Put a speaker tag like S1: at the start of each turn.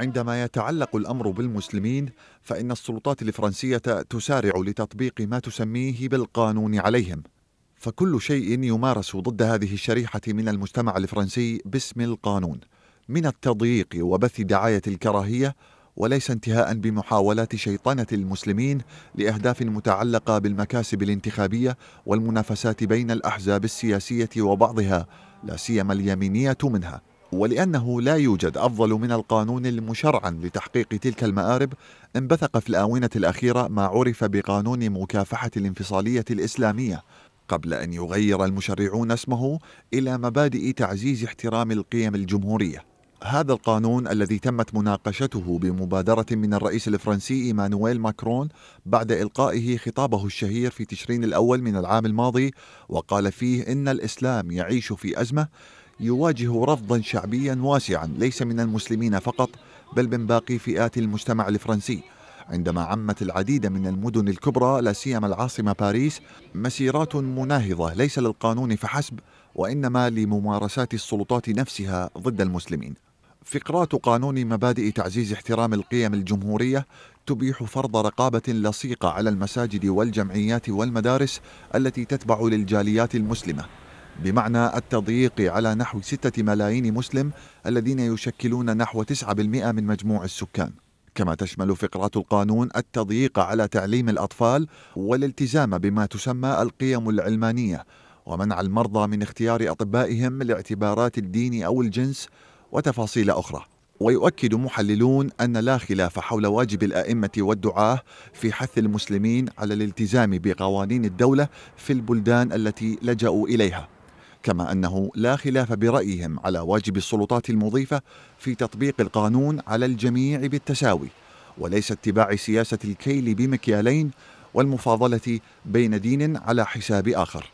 S1: عندما يتعلق الأمر بالمسلمين فإن السلطات الفرنسية تسارع لتطبيق ما تسميه بالقانون عليهم. فكل شيء يمارس ضد هذه الشريحة من المجتمع الفرنسي باسم القانون من التضييق وبث دعاية الكراهية وليس انتهاء بمحاولات شيطنة المسلمين لأهداف متعلقة بالمكاسب الانتخابية والمنافسات بين الأحزاب السياسية وبعضها لا سيما اليمينية منها. ولأنه لا يوجد أفضل من القانون المشرع لتحقيق تلك المآرب انبثق في الآونة الأخيرة ما عرف بقانون مكافحة الانفصالية الإسلامية قبل أن يغير المشرعون اسمه إلى مبادئ تعزيز احترام القيم الجمهورية. هذا القانون الذي تمت مناقشته بمبادرة من الرئيس الفرنسي إيمانويل ماكرون بعد إلقائه خطابه الشهير في تشرين الأول من العام الماضي وقال فيه إن الإسلام يعيش في أزمة يواجه رفضا شعبيا واسعا ليس من المسلمين فقط بل من باقي فئات المجتمع الفرنسي عندما عمت العديد من المدن الكبرى لا سيما العاصمة باريس مسيرات مناهضة ليس للقانون فحسب وإنما لممارسات السلطات نفسها ضد المسلمين. فقرات قانون مبادئ تعزيز احترام القيم الجمهورية تبيح فرض رقابة لصيقة على المساجد والجمعيات والمدارس التي تتبع للجاليات المسلمة بمعنى التضييق على نحو ستة ملايين مسلم الذين يشكلون نحو 9% من مجموع السكان. كما تشمل فقرات القانون التضييق على تعليم الأطفال والالتزام بما تسمى القيم العلمانية ومنع المرضى من اختيار أطبائهم لاعتبارات الدين أو الجنس وتفاصيل أخرى. ويؤكد محللون أن لا خلاف حول واجب الأئمة والدعاة في حث المسلمين على الالتزام بقوانين الدولة في البلدان التي لجأوا إليها. كما أنه لا خلاف برأيهم على واجب السلطات المضيفة في تطبيق القانون على الجميع بالتساوي وليس اتباع سياسة الكيل بمكيالين والمفاضلة بين دين على حساب آخر.